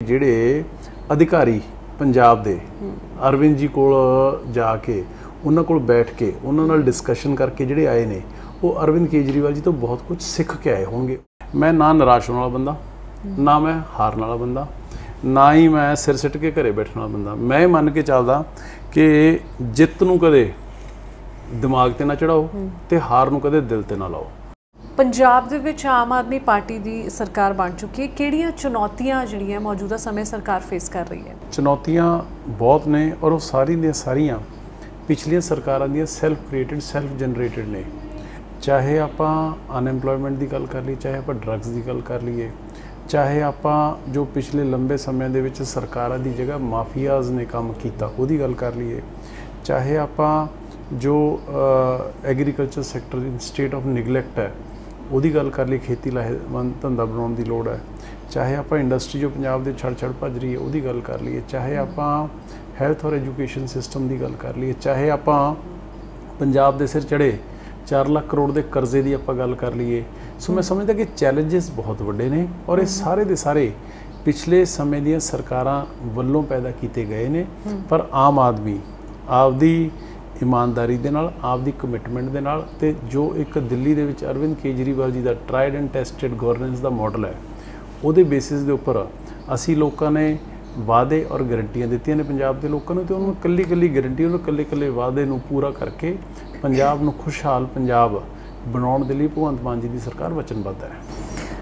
ਜਿਹੜੇ ਅਧਿਕਾਰੀ ਪੰਜਾਬ ਦੇ ਅਰਵਿੰਦ ਜੀ ਕੋਲ ਜਾ ਕੇ ਉਹਨਾਂ ਕੋਲ ਬੈਠ ਕੇ ਉਹਨਾਂ ਨਾਲ ਡਿਸਕਸ਼ਨ ਕਰਕੇ ਜਿਹੜੇ ਆਏ ਨੇ ਉਹ ਅਰਵਿੰਦ ਕੇਜਰੀਵਾਲ ਜੀ ਤੋਂ ਬਹੁਤ ਕੁਝ ਸਿੱਖ ਕੇ ਆਏ ਹੋਣਗੇ। ਮੈਂ ਨਾ ਨਿਰਾਸ਼ ਹੋਣ ਵਾਲਾ ਬੰਦਾ ਨਾ ਮੈਂ ਹਾਰਨ ਵਾਲਾ ਬੰਦਾ ਨਾ ਹੀ ਮੈਂ ਸਿਰ ਸਿੱਟ ਕੇ ਘਰੇ ਬੈਠਣ ਵਾਲਾ ਬੰਦਾ। ਮੈਂ ਇਹ ਮੰਨ ਕੇ ਚੱਲਦਾ ਕਿ ਜਿੱਤ ਨੂੰ ਕਦੇ ਦਿਮਾਗ ਤੇ ਨਾ ਚੜਾਓ ਤੇ ਹਾਰ ਨੂੰ ਕਦੇ ਦਿਲ ਤੇ ਨਾ ਲਾਓ। ਪੰਜਾਬ ਦੇ ਵਿੱਚ ਆਮ ਆਦਮੀ ਪਾਰਟੀ ਦੀ ਸਰਕਾਰ ਬਣ ਚੁੱਕੀ ਹੈ। ਕਿਹੜੀਆਂ ਚੁਣੌਤੀਆਂ ਜਿਹੜੀਆਂ ਮੌਜੂਦਾ ਸਮੇਂ ਸਰਕਾਰ ਫੇਸ ਕਰ ਰਹੀ ਹੈ? ਚੁਣੌਤੀਆਂ ਬਹੁਤ ਨੇ ਔਰ ਉਹ ਸਾਰੀ ਦੀਆਂ ਸਾਰੀਆਂ ਪਿਛਲੀਆਂ ਸਰਕਾਰਾਂ ਦੀਆਂ ਸੈਲਫ ਕ੍ਰੀਏਟਡ ਸੈਲਫ ਜਨਰੇਟਡ ਨੇ। ਚਾਹੇ ਆਪਾਂ ਅਨਐਮਪਲੋਇਮੈਂਟ ਦੀ ਗੱਲ ਕਰ ਲਈ, ਚਾਹੇ ਆਪਾਂ ਡਰੱਗਸ ਦੀ ਗੱਲ ਕਰ ਲਈਏ, ਚਾਹੇ ਆਪਾਂ ਜੋ ਪਿਛਲੇ ਲੰਬੇ ਸਮੇਂ ਦੇ ਵਿੱਚ ਸਰਕਾਰਾਂ ਦੀ ਜਗ੍ਹਾ ਮਾਫੀਆਜ਼ ਨੇ ਕੰਮ ਕੀਤਾ, ਉਹਦੀ ਗੱਲ ਕਰ ਲਈਏ। ਚਾਹੇ ਆਪਾਂ ਜੋ agriculture sector in state of neglect ਹੈ ਉਹਦੀ ਗੱਲ ਕਰ ਲਈ, ਖੇਤੀ ਲਾਹੇਵੰਦ ਧੰਦਾ ਬਣਾਉਣ ਦੀ ਲੋੜ ਹੈ। ਚਾਹੇ ਆਪਾਂ ਇੰਡਸਟਰੀ ਜੋ ਪੰਜਾਬ ਦੇ ਛੜ ਛੜ ਭੱਜ ਰਹੀ ਹੈ ਉਹਦੀ ਗੱਲ ਕਰ ਲਈਏ। ਚਾਹੇ ਆਪਾਂ ਹੈਲਥ ਔਰ ਐਜੂਕੇਸ਼ਨ ਸਿਸਟਮ ਦੀ ਗੱਲ ਕਰ ਲਈਏ। ਚਾਹੇ ਆਪਾਂ ਪੰਜਾਬ ਦੇ ਸਿਰ ਚੜੇ 4 ਲੱਖ ਕਰੋੜ ਦੇ ਕਰਜ਼ੇ ਦੀ ਆਪਾਂ ਗੱਲ ਕਰ ਲਈਏ। ਸੋ ਮੈਂ ਸਮਝਦਾ ਕਿ ਚੈਲੰਜਸ ਬਹੁਤ ਵੱਡੇ ਨੇ ਔਰ ਇਹ ਸਾਰੇ ਦੇ ਸਾਰੇ ਪਿਛਲੇ ਸਮੇਂ ਦੀਆਂ ਸਰਕਾਰਾਂ ਵੱਲੋਂ ਪੈਦਾ ਕੀਤੇ ਗਏ ਨੇ। ਪਰ ਆਮ ਆਦਮੀ ਆਪਦੀ ਇਮਾਨਦਾਰੀ ਦੇ ਨਾਲ, ਆਪਦੀ ਕਮਿਟਮੈਂਟ ਦੇ ਨਾਲ ਤੇ ਜੋ ਇੱਕ ਦਿੱਲੀ ਦੇ ਵਿੱਚ ਅਰਵਿੰਦ ਕੇਜਰੀਵਾਲ ਜੀ ਦਾ ਟ੍ਰਾਈਡ ਐਂਡ ਟੈਸਟਡ ਗਵਰਨੈਂਸ ਦਾ ਮਾਡਲ ਹੈ, ਉਹਦੇ ਬੇਸਿਸ ਦੇ ਉੱਪਰ ਅਸੀਂ ਲੋਕਾਂ ਨੇ ਵਾਅਦੇ ਔਰ ਗਰੰਟੀਆਂ ਦਿੱਤੀਆਂ ਨੇ ਪੰਜਾਬ ਦੇ ਲੋਕਾਂ ਨੂੰ ਤੇ ਉਹਨੂੰ ਕੱਲੀ ਕੱਲੀ ਗਰੰਟੀ ਉਹਨੂੰ ਕੱਲੇ ਕੱਲੇ ਵਾਅਦੇ ਨੂੰ ਪੂਰਾ ਕਰਕੇ ਪੰਜਾਬ ਨੂੰ ਖੁਸ਼ਹਾਲ ਪੰਜਾਬ ਬਣਾਉਣ ਦੇ ਲਈ ਭਗਵੰਤ ਮਾਨ ਜੀ ਦੀ ਸਰਕਾਰ ਵਚਨਬੱਧ ਹੈ।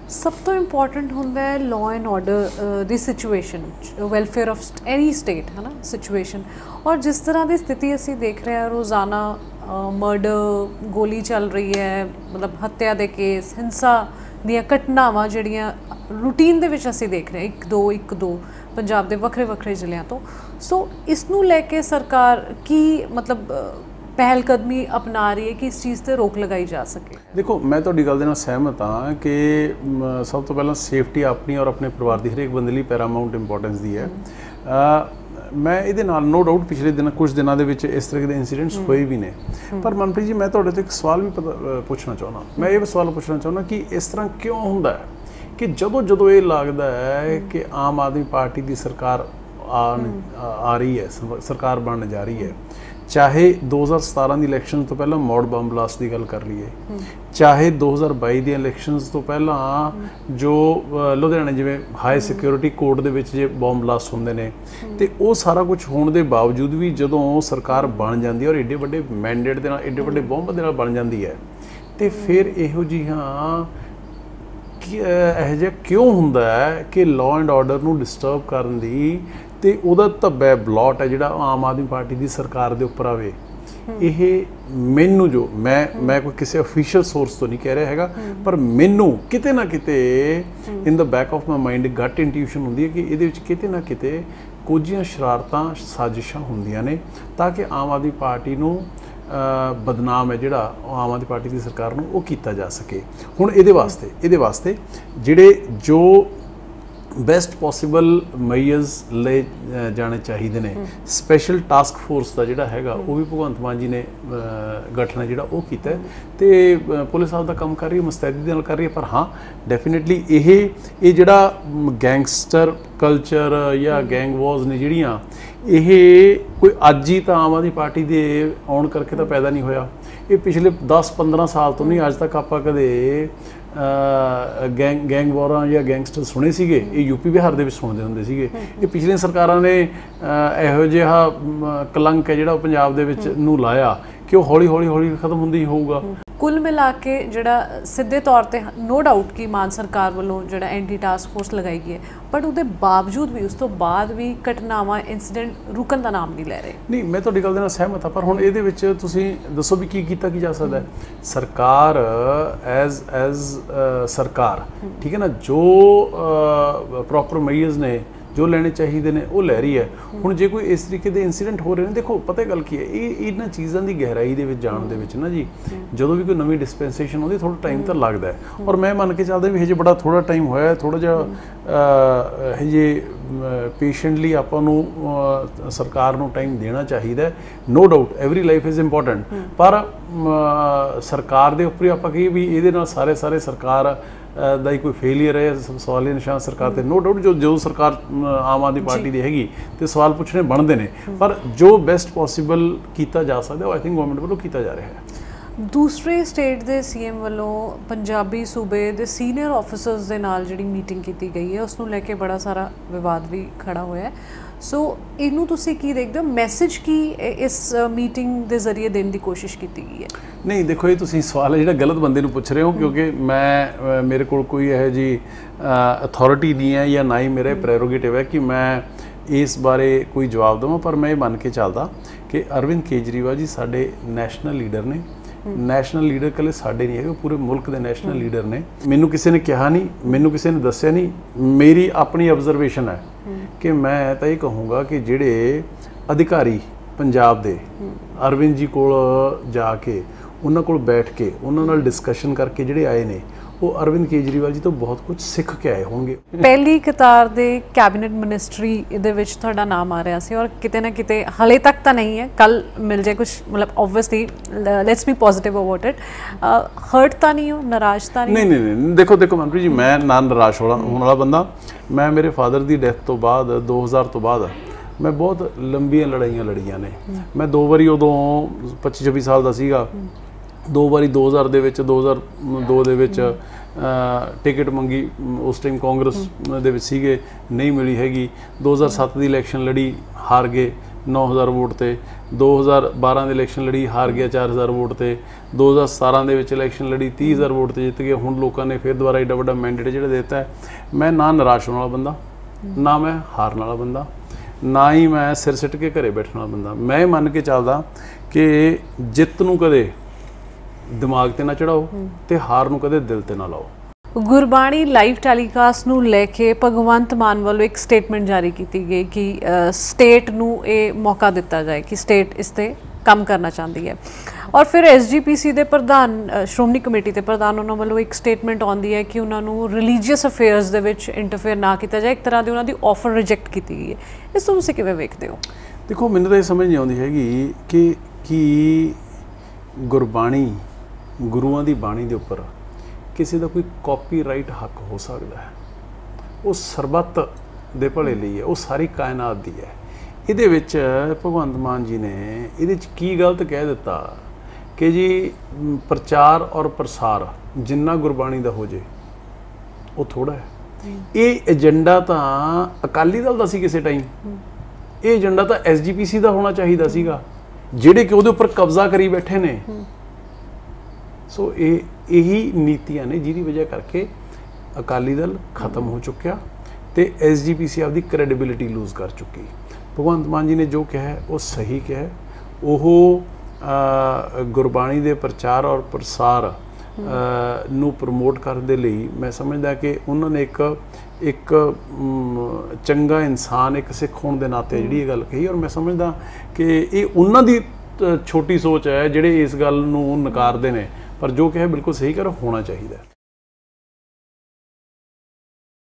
ਸਭ ਤੋਂ ਇੰਪੋਰਟੈਂਟ ਹੁੰਦਾ ਹੈ law and order the situation welfare of any state ਹੈ ਨਾ ਸਿਚੁਏਸ਼ਨ ਔਰ ਜਿਸ ਤਰ੍ਹਾਂ ਦੀ ਸਥਿਤੀ ਅਸੀਂ ਦੇਖ ਰਹੇ ਹਾਂ, ਰੋਜ਼ਾਨਾ ਮਰਡਰ ਗੋਲੀ ਚੱਲ ਰਹੀ ਹੈ, ਮਤਲਬ ਹੱਤਿਆ ਦੇ ਕੇਸ ਹਿੰਸਾ ਦੀਆਂ ਘਟਨਾਵਾਂ ਜਿਹੜੀਆਂ ਰੂਟੀਨ ਦੇ ਵਿੱਚ ਅਸੀਂ ਦੇਖ ਰਹੇ ਹਾਂ, ਇੱਕ ਦੋ ਇੱਕ ਦੋ, ਪੰਜਾਬ ਦੇ ਵੱਖਰੇ ਵੱਖਰੇ ਜ਼ਿਲ੍ਹਿਆਂ ਤੋਂ। ਸੋ ਇਸ ਨੂੰ ਲੈ ਕੇ ਸਰਕਾਰ ਕੀ, ਮਤਲਬ ਪਹਿਲ ਕਦਮੀ ਅਪਣਾ ਰਹੀ ਹੈ ਕਿ ਇਸ ਚੀਜ਼ ਤੇ ਰੋਕ ਲਗਾਈ ਜਾ ਸਕੇ। ਦੇਖੋ ਮੈਂ ਤੁਹਾਡੀ ਗੱਲ ਦੇ ਨਾਲ ਸਹਿਮਤ ਹਾਂ ਕਿ ਸਭ ਤੋਂ ਪਹਿਲਾਂ ਸੇਫਟੀ ਆਪਣੀ ਔਰ ਆਪਣੇ ਪਰਿਵਾਰ ਦੀ ਹਰੇਕ ਬੰਦੇ ਲਈ ਪੈਰਾਮਾਉਂਟ ਇੰਪੋਰਟੈਂਸ ਦੀ ਹੈ। ਮੈਂ ਇਹਦੇ ਨਾਲ ਨੋ ਡਾਊਟ ਪਿਛਲੇ ਦਿਨਾਂ ਕੁਝ ਦਿਨਾਂ ਦੇ ਵਿੱਚ ਇਸ ਤਰ੍ਹਾਂ ਦੇ ਇਨਸੀਡੈਂਟਸ ਹੋਏ ਵੀ ਨੇ। ਪਰ ਮਨਪ੍ਰੀਤ ਜੀ ਮੈਂ ਤੁਹਾਡੇ ਤੋਂ ਇੱਕ ਸਵਾਲ ਵੀ ਪੁੱਛਣਾ ਚਾਹੁੰਦਾ। ਮੈਂ ਇਹ ਸਵਾਲ ਪੁੱਛਣਾ ਚਾਹੁੰਦਾ ਕਿ ਇਸ ਤਰ੍ਹਾਂ ਕਿਉਂ ਹੁੰਦਾ ਹੈ ਕਿ ਜਦੋਂ ਜਦੋਂ ਇਹ ਲੱਗਦਾ ਹੈ ਕਿ ਆਮ ਆਦਮੀ ਪਾਰਟੀ ਦੀ ਸਰਕਾਰ ਆ ਆ ਰਹੀ ਹੈ ਸਰ- ਸਰਕਾਰ ਬਣਨ ਜਾ ਰਹੀ ਹੈ ਚਾਹੇ 2017 ਦੀ ਇਲੈਕਸ਼ਨ ਤੋਂ ਪਹਿਲਾਂ ਮੌਡ ਬੰਬ ਬਲਾਸਟ ਦੀ ਗੱਲ ਕਰ ਲਈਏ ਚਾਹੇ 2022 ਦੀਆਂ ਇਲੈਕਸ਼ਨਸ ਤੋਂ ਪਹਿਲਾਂ ਜੋ ਅ, ਲੁਧਿਆਣੇ ਜਿਵੇਂ ਹਾਈ ਸਿਕਿਉਰਿਟੀ ਕੋਰਟ ਦੇ ਵਿੱਚ ਜੇ ਬੰਬ ਬਲਾਸਟ ਹੁੰਦੇ ਨੇ ਤੇ ਉਹ ਸਾਰਾ ਕੁਝ ਹੋਣ ਦੇ ਬਾਵਜੂਦ ਵੀ ਜਦੋਂ ਸਰਕਾਰ ਬਣ ਜਾਂਦੀ ਹੈ ਔਰ ਏਡੇ ਵੱਡੇ ਮੈਂਡੇਟ ਦੇ ਨਾਲ ਏਡੇ ਵੱਡੇ ਬੰਬ ਦੇ ਨਾਲ ਬਣ ਜਾਂਦੀ ਹੈ ਤੇ ਫਿਰ ਇਹੋ ਜਿਹੀਆਂ ਇਹ ਜਿਹਾ ਕਿਉਂ ਹੁੰਦਾ ਹੈ ਕਿ ਲਾਅ ਐਂਡ ਆਰਡਰ ਨੂੰ ਡਿਸਟਰਬ ਕਰਨ ਦੀ ਤੇ ਉਹਦਾ ਧੱਬਾ ਬਲੌਟ ਹੈ ਜਿਹੜਾ ਆਮ ਆਦਮੀ ਪਾਰਟੀ ਦੀ ਸਰਕਾਰ ਦੇ ਉੱਪਰ ਆਵੇ। ਇਹ ਮੈਨੂੰ ਜੋ, ਮੈਂ ਮੈਂ ਕੋਈ ਕਿਸੇ ਅਫੀਸ਼ੀਅਲ ਸੋਰਸ ਤੋਂ ਨਹੀਂ ਕਹਿ ਰਿਹਾ ਹੈਗਾ, ਪਰ ਮੈਨੂੰ ਕਿਤੇ ਨਾ ਕਿਤੇ in the back of my mind gut intuition ਹੁੰਦੀ ਹੈ ਕਿ ਇਹਦੇ ਵਿੱਚ ਕਿਤੇ ਨਾ ਕਿਤੇ ਕੁਝੀਆਂ ਸ਼ਰਾਰਤਾਂ, ਸਾਜ਼ਿਸ਼ਾਂ ਹੁੰਦੀਆਂ ਨੇ ਤਾਂ ਕਿ ਆਮ ਆਦਮੀ ਪਾਰਟੀ ਨੂੰ ਬਦਨਾਮ ਹੈ ਜਿਹੜਾ ਆਮ ਆਦਮੀ ਪਾਰਟੀ ਦੀ ਸਰਕਾਰ ਨੂੰ ਉਹ ਕੀਤਾ ਜਾ ਸਕੇ। ਹੁਣ ਇਹਦੇ ਵਾਸਤੇ ਇਹਦੇ ਵਾਸਤੇ ਜਿਹੜੇ ਜੋ ਬੈਸਟ ਪੋਸੀਬਲ ਮਈਜ਼ ਲੈ ਜਾਣੇ ਚਾਹੀਦੇ ਨੇ। ਸਪੈਸ਼ਲ ਟਾਸਕ ਫੋਰਸ ਦਾ ਜਿਹੜਾ ਹੈਗਾ ਉਹ ਵੀ ਭਗਵੰਤ ਮਾਨ ਜੀ ਨੇ ਗਠਨ ਜਿਹੜਾ ਉਹ ਕੀਤਾ ਤੇ ਪੁਲਿਸ ਸਾਹਿਬ ਦਾ ਕੰਮ ਕਰ ਰਹੀ ਹੈ ਮੁਸਤੈਦੀ ਦੇ ਨਾਲ ਕਰ ਰਹੀ ਹੈ ਪਰ ਹਾਂ ਡੈਫੀਨਿਟਲੀ ਇਹ ਇਹ ਜਿਹੜਾ ਗੈਂਗਸਟਰ ਕਲਚਰ ਜਾਂ ਗੈਂਗ ਵਾਰਸ ਨੇ ਜਿਹੜੀਆਂ ਇਹ ਕੋਈ ਅੱਜ ਹੀ ਤਾਂ ਆਮ ਆਦਮੀ ਪਾਰਟੀ ਦੇ ਆਉਣ ਕਰਕੇ ਤਾਂ ਪੈਦਾ ਨਹੀਂ ਹੋਇਆ। ਇਹ ਪਿਛਲੇ 10-15 ਸਾਲ ਤੋਂ ਨਹੀਂ ਅੱਜ ਤੱਕ ਆਪਾਂ ਕਦੇ ਗੈਂਗ ਗੈਂਗ ਵਾਰਾਂ ਜਾਂ ਗੈਂਗਸਟਰ ਸੁਣੇ ਸੀਗੇ ਇਹ ਯੂਪੀ ਬਿਹਾਰ ਦੇ ਵਿੱਚ ਸੁਣਦੇ ਹੁੰਦੇ ਸੀਗੇ। ਇਹ ਪਿਛਲੀਆਂ ਸਰਕਾਰਾਂ ਨੇ ਇਹੋ ਜਿਹਾ ਕਲੰਕ ਹੈ ਜਿਹੜਾ ਪੰਜਾਬ ਦੇ ਵਿੱਚ ਨੂੰ ਲਾਇਆ ਕਿ ਉਹ ਹੌਲੀ ਹੌਲੀ ਹੌਲੀ ਖਤਮ ਹੁੰਦੀ ਹੋਊਗਾ। ਕੁੱਲ ਮਿਲਾ ਕੇ ਜਿਹੜਾ ਸਿੱਧੇ ਤੌਰ ਤੇ ਨੋ ਡਾਊਟ ਕਿ ਮਾਨ ਸਰਕਾਰ ਵੱਲੋਂ ਜਿਹੜਾ ਐਂਟੀ ਟਾਸਕ ਫੋਰਸ ਲਗਾਈ ਗਈ ਹੈ ਬਟ ਉਹਦੇ ਬਾਵਜੂਦ ਵੀ ਉਸ ਤੋਂ ਬਾਅਦ ਵੀ ਘਟਨਾਵਾਂ ਇਨਸੀਡੈਂਟ ਰੁਕਣ ਦਾ ਨਾਮ ਨਹੀਂ ਲੈ ਰਹੇ। ਨਹੀਂ, ਮੈਂ ਤੁਹਾਡੀ ਗੱਲ ਦੇ ਨਾਲ ਸਹਿਮਤ ਹਾਂ, ਪਰ ਹੁਣ ਇਹਦੇ ਵਿੱਚ ਤੁਸੀਂ ਦੱਸੋ ਵੀ ਕੀ ਕੀਤਾ, ਕੀ ਜਾ ਸਕਦਾ ਹੈ। ਸਰਕਾਰ ਐਜ਼ ਐਜ਼ ਸਰਕਾਰ, ਠੀਕ ਹੈ ਨਾ, ਜੋ ਪ੍ਰੋਪਰ ਮੈਜ਼ਰਸ ਨੇ ਜੋ ਲੈਣੇ ਚਾਹੀਦੇ ਨੇ ਉਹ ਲੈ ਰਹੀ ਹੈ। ਹੁਣ ਜੇ ਕੋਈ ਇਸ ਤਰੀਕੇ ਦੇ ਇਨਸੀਡੈਂਟ ਹੋ ਰਹੇ ਨੇ ਦੇਖੋ ਪਤਾ ਗੱਲ ਕੀ ਹੈ ਇਹ ਇਹਨਾਂ ਚੀਜ਼ਾਂ ਦੀ ਗਹਿਰਾਈ ਦੇ ਵਿੱਚ ਜਾਣ ਦੇ ਵਿੱਚ ਨਾ ਜੀ ਜਦੋਂ ਵੀ ਕੋਈ ਨਵੀਂ ਡਿਸਪੈਂਸੇਸ਼ਨ ਆਉਂਦੀ ਥੋੜਾ ਟਾਈਮ ਤਾਂ ਲੱਗਦਾ ਹੈ। ਔਰ ਮੈਂ ਮੰਨ ਕੇ ਚੱਲਦਾ ਵੀ ਹਜੇ ਬੜਾ ਥੋੜਾ ਟਾਈਮ ਹੋਇਆ ਹੈ ਥੋੜਾ ਜਿਹਾ ਹਜੇ ਪੇਸ਼ੈਂਟਲੀ ਆਪਾਂ ਨੂੰ ਸਰਕਾਰ ਨੂੰ ਟਾਈਮ ਦੇਣਾ ਚਾਹੀਦਾ ਹੈ। No doubt every life is important ਪਰ ਸਰਕਾਰ ਦੇ ਉੱਪਰ ਆਪਾਂ ਕਹੀਏ ਵੀ ਇਹਦੇ ਨਾਲ ਸਾਰੇ ਸਾਰੇ ਸਰਕਾਰ ਦਾ ਹੀ ਕੋਈ ਫੇਲਿਅਰ ਹੈ ਸ- ਸਵਾਲੀਆ ਨਿਸ਼ਾਨ ਸਰਕਾਰ ਤੇ। ਨੋ ਡਾਊਟ ਜੋ ਜੋ ਸਰਕਾਰ ਆਮ ਆਦਮੀ ਪਾਰਟੀ ਦੀ ਹੈਗੀ ਤੇ ਸਵਾਲ ਪੁੱਛਣੇ ਬਣਦੇ ਨੇ। ਪਰ ਜੋ ਬੈਸਟ ਪੋਸੀਬਲ ਕੀਤਾ ਜਾ ਸਕਦਾ ਉਹ ਆਈ ਥਿੰਕ ਗਵਰਨਮੈਂਟ ਵੱਲੋਂ ਕੀਤਾ ਜਾ ਰਿਹਾ ਹੈ। ਦੂਸਰੇ ਸਟੇਟ ਦੇ ਸੀਐਮ ਵੱਲੋਂ ਪੰਜਾਬੀ ਸੂਬੇ ਦੇ ਸੀਨੀਅਰ ਆਫੀਸਰਸ ਦੇ ਨਾਲ ਜਿਹੜੀ ਮੀਟਿੰਗ ਕੀਤੀ ਗਈ ਹੈ ਉਸ ਨੂੰ ਲੈ ਕੇ ਬੜਾ ਸਾਰਾ ਵਿਵਾਦ ਵੀ ਖੜਾ ਹੋਇਆ ਹੈ। ਸੋ ਇਹਨੂੰ ਤੁਸੀਂ ਕੀ ਦੇਖਦੇ ਹੋ? ਮੈਸੇਜ ਕੀ ਇਸ ਮੀਟਿੰਗ ਦੇ ਜ਼ਰੀਏ ਦੇਣ ਦੀ ਕੋਸ਼ਿਸ਼ ਕੀਤੀ ਗਈ ਹੈ? ਨਹੀਂ ਦੇਖੋ ਇਹ ਤੁਸੀਂ ਸਵਾਲ ਹੈ ਜਿਹੜਾ ਗਲਤ ਬੰਦੇ ਨੂੰ ਪੁੱਛ ਰਹੇ ਹੋ ਕਿਉਂਕਿ ਮੈਂ ਮੇਰੇ ਕੋਲ ਕੋਈ ਇਹੋ ਜੀ ਅਥਾਰਟੀ ਨਹੀਂ ਹੈ ਜਾਂ ਨਾ ਹੀ ਮੇਰਾ ਪ੍ਰੈਰੋਗੇਟਿਵ ਹੈ ਕਿ ਮੈਂ ਇਸ ਬਾਰੇ ਕੋਈ ਜਵਾਬ ਦੇਵਾਂ ਪਰ ਮੈਂ ਇਹ ਮੰਨ ਕੇ ਚੱਲਦਾ ਕਿ ਅਰਵਿੰਦ ਕੇਜਰੀਵਾਲ ਜੀ ਸਾਡੇ ਨੈਸ਼ਨਲ ਲੀਡਰ ਨੇ। ਨੈਸ਼ਨਲ ਲੀਡਰ ਕੱਲੇ ਸਾਡੇ ਨਹੀਂ ਹੈਗੇ ਪੂਰੇ ਮੁਲਕ ਦੇ ਨੈਸ਼ਨਲ ਲੀਡਰ ਨੇ। ਮੈਨੂੰ ਕਿਸੇ ਨੇ ਕਿਹਾ ਨਹੀਂ ਮੈਨੂੰ ਕਿਸੇ ਨੇ ਦੱਸਿਆ ਨਹੀਂ। ਮੇਰੀ ਆਪਣੀ ਆਬਜ਼ਰਵੇਸ਼ਨ ਹੈ। ਕਿ ਮੈਂ ਤਾਂ ਇਹ ਕਹੂੰਗਾ ਕਿ ਜਿਹੜੇ ਅਧਿਕਾਰੀ ਪੰਜਾਬ ਦੇ ਅਰਵਿੰਦ ਜੀ ਕੋਲ ਜਾ ਕੇ, ਉਹਨਾਂ ਕੋਲ ਬੈਠ ਕੇ, ਉਹਨਾਂ ਨਾਲ ਡਿਸਕਸ਼ਨ ਕਰਕੇ ਜਿਹੜੇ ਆਏ ਨੇ ਉਹ ਅਰਵਿੰਦ ਕੇਜਰੀਵਾਲ ਜੀ ਤੋਂ ਬਹੁਤ ਕੁਝ ਸਿੱਖ ਕੇ ਆਏ ਹੋਣਗੇ। ਪਹਿਲੀ ਕਤਾਰ ਦੇ ਕੈਬਨਿਟ ਮਿਨਿਸਟਰੀ ਦੇ ਵਿੱਚ ਤੁਹਾਡਾ ਨਾਮ ਆ ਰਿਹਾ ਸੀ ਔਰ ਕਿਤੇ ਨਾ ਕਿਤੇ ਹਲੇ ਤੱਕ ਤਾਂ ਨਹੀਂ ਹੈ ਕੱਲ ਮਿਲ ਜਾਏ ਕੁਝ ਮਤਲਬ obviously let's be positive about it hurt ਤਾਂ ਨਹੀਂ ਹੋ ਨਾਰਾਜ਼ ਤਾਂ ਨਹੀਂ? ਨਹੀਂ ਨਹੀਂ ਦੇਖੋ ਦੇਖੋ ਮਨਪ੍ਰੀਤ ਜੀ ਮੈਂ ਨਾ ਨਿਰਾਸ਼ ਹੋਣਾ ਹੋਣ ਵਾਲਾ ਬੰਦਾ। ਮੈਂ ਮੇਰੇ ਫਾਦਰ ਦੀ ਡੈਥ ਤੋਂ ਬਾਅਦ 2000 ਤੋਂ ਬਾਅਦ ਮੈਂ ਬਹੁਤ ਲੰਬੀਆਂ ਲੜਾਈਆਂ ਲੜੀਆਂ ਨੇ। ਮੈਂ ਦੋ ਵਾਰੀ ਉਦੋਂ 25 26 ਸਾਲ ਦਾ ਸੀਗਾ। ਦੋ ਵਾਰੀ 2000 ਦੇ ਵਿੱਚ 2002 ਦੇ ਵਿੱਚ ਟਿਕਟ ਮੰਗੀ। ਉਸ ਟਾਈਮ ਕਾਂਗਰਸ ਦੇ ਵਿੱਚ ਸੀਗੇ ਨਹੀਂ ਮਿਲੀ ਹੈਗੀ। 2007 ਦੀ ਇਲੈਕਸ਼ਨ ਲੜੀ ਹਾਰ ਗਏ 9000 ਵੋਟ ਤੇ। 2012 ਦੇ ਇਲੈਕਸ਼ਨ ਲੜੀ ਹਾਰ ਗਿਆ 4000 ਵੋਟ ਤੇ। 2017 ਦੇ ਵਿੱਚ ਇਲੈਕਸ਼ਨ ਲੜੀ 30000 ਵੋਟ ਤੇ ਜਿੱਤ ਗਏ। ਹੁਣ ਲੋਕਾਂ ਨੇ ਫਿਰ ਦੁਬਾਰਾ ਏਡਾ ਵੱਡਾ ਮੈਂਡੇਟ ਜਿਹੜਾ ਦਿੱਤਾ ਮੈਂ ਨਾ ਨਿਰਾਸ਼ ਹੋਣ ਵਾਲਾ ਬੰਦਾ ਨਾ ਮੈਂ ਹਾਰਨ ਵਾਲਾ ਬੰਦਾ ਨਾ ਹੀ ਮੈਂ ਸਿਰ ਸਿੱਟ ਕੇ ਘਰੇ ਬੈਠਣ ਵਾਲਾ ਬੰਦਾ। ਮੈਂ ਮੰਨ ਕੇ ਚੱਲਦਾ ਕਿ ਜਿੱਤ ਨੂੰ ਕਦੇ ਦਿਮਾਗ ਤੇ ਨਾ ਚੜਾਓ ਤੇ ਹਾਰ ਨੂੰ ਕਦੇ ਦਿਲ ਤੇ ਨਾ ਲਾਓ। ਗੁਰਬਾਣੀ ਲਾਈਵ ਟੈਲੀਕਾਸਟ ਨੂੰ ਲੈ ਕੇ ਭਗਵੰਤ ਮਾਨ ਵੱਲੋਂ ਇੱਕ ਸਟੇਟਮੈਂਟ ਜਾਰੀ ਕੀਤੀ ਗਈ ਕਿ ਸਟੇਟ ਨੂੰ ਇਹ ਮੌਕਾ ਦਿੱਤਾ ਜਾਏ ਕਿ ਸਟੇਟ ਇਸ ਤੇ ਕੰਮ ਕਰਨਾ ਚਾਹੁੰਦੀ ਹੈ। ਔਰ ਫਿਰ ਐਸਜੀਪੀਸੀ ਦੇ ਪ੍ਰਧਾਨ ਸ਼੍ਰੋਮਣੀ ਕਮੇਟੀ ਦੇ ਪ੍ਰਧਾਨ ਉਹਨਾਂ ਵੱਲੋਂ ਇੱਕ ਸਟੇਟਮੈਂਟ ਆਉਂਦੀ ਹੈ ਕਿ ਉਹਨਾਂ ਨੂੰ ਰਿਲੀਜੀਅਸ ਅਫੇਅਰਸ ਦੇ ਵਿੱਚ ਇੰਟਰਫੇਅਰ ਨਾ ਕੀਤਾ ਜਾਏ। ਇੱਕ ਤਰ੍ਹਾਂ ਦੀ ਉਹਨਾਂ ਦੀ ਆਫਰ ਰਿਜੈਕਟ ਕੀਤੀ ਗਈ ਹੈ। ਇਸ ਨੂੰ ਤੁਸੀਂ ਕਿਵੇਂ ਵੇਖਦੇ ਹੋ? ਦੇਖੋ ਮੈਨੂੰ ਤਾਂ ਇਹ ਸਮਝ ਨਹੀਂ ਆਉਂਦੀ ਹੈਗੀ ਕਿ ਕੀ ਗੁਰਬਾਣੀ ਗੁਰੂਆਂ ਦੀ ਬਾਣੀ ਦੇ ਉੱਪਰ ਕਿਸੇ ਦਾ ਕੋਈ ਕਾਪੀਰਾਈਟ ਹੱਕ ਹੋ ਸਕਦਾ ਹੈ। ਉਹ ਸਰਬੱਤ ਦੇ ਭਲੇ ਲਈ ਹੈ ਉਹ ਸਾਰੀ ਕਾਇਨਾਤ ਦੀ ਹੈ। ਇਹਦੇ ਵਿੱਚ ਭਗਵੰਤ ਮਾਨ ਜੀ ਨੇ ਇਹਦੇ ਵਿੱਚ ਕੀ ਗਲਤ ਕਹਿ ਦਿੱਤਾ ਕਿ ਜੀ ਪ੍ਰਚਾਰ ਔਰ ਪ੍ਰਸਾਰ ਜਿੰਨਾ ਗੁਰਬਾਣੀ ਦਾ ਹੋ ਜੇ ਉਹ ਥੋੜਾ ਹੈ। ਇਹ ਏਜੰਡਾ ਤਾਂ ਅਕਾਲੀ ਦਲ ਦਾ ਸੀ ਕਿਸੇ ਟਾਈਮ। ਇਹ ਏਜੰਡਾ ਤਾਂ ਐਸਜੀਪੀਸੀ ਦਾ ਹੋਣਾ ਚਾਹੀਦਾ ਸੀਗਾ। ਜਿਹੜੇ ਕਿ ਉਹਦੇ ਉੱਪਰ ਕਬਜ਼ਾ ਕਰੀ ਬੈਠੇ ਨੇ। ਸੋ ਇਹ ਇਹੀ ਨੀਤੀਆਂ ਨੇ ਜਿਹਦੀ ਵਜ੍ਹਾ ਕਰਕੇ ਅਕਾਲੀ ਦਲ ਖਤਮ ਹੋ ਚੁੱਕਿਆ ਤੇ ਐਸਜੀਪੀਸੀ ਆਪਦੀ ਕ੍ਰੈਡੀਬਿਲਿਟੀ ਲੂਜ਼ ਕਰ ਚੁੱਕੀ। ਭਗਵੰਤ ਮਾਨ ਜੀ ਨੇ ਜੋ ਕਿਹਾ ਉਹ ਸਹੀ ਕਿਹਾ। ਉਹ ਗੁਰਬਾਣੀ ਦੇ ਪ੍ਰਚਾਰ ਔਰ ਪ੍ਰਸਾਰ ਨੂੰ ਪ੍ਰਮੋਟ ਕਰਨ ਦੇ ਲਈ ਮੈਂ ਸਮਝਦਾ ਕਿ ਉਹਨਾਂ ਨੇ ਇੱਕ ਇੱਕ ਚੰਗਾ ਇਨਸਾਨ ਇੱਕ ਸਿੱਖ ਹੋਣ ਦੇ ਨਾਤੇ ਜਿਹੜੀ ਇਹ ਗੱਲ ਕਹੀ। ਔਰ ਮੈਂ ਸਮਝਦਾ ਕਿ ਇਹ ਉਹਨਾਂ ਦੀ ਛੋਟੀ ਸੋਚ ਹੈ ਜਿਹੜੇ ਇਸ ਗੱਲ ਨੂੰ ਨਕਾਰਦੇ ਨੇ। ਪਰ ਜੋ ਕਿਹਾ ਬਿਲਕੁਲ ਸਹੀ ਕਰ ਹੋਣਾ ਚਾਹੀਦਾ